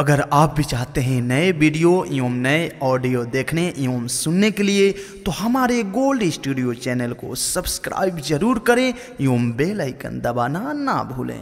अगर आप भी चाहते हैं नए वीडियो, एवं नए ऑडियो देखने, एवं सुनने के लिए तो हमारे गोल्ड स्टूडियो चैनल को सब्सक्राइब ज़रूर करें, एवं बेल आइकन दबाना ना भूलें।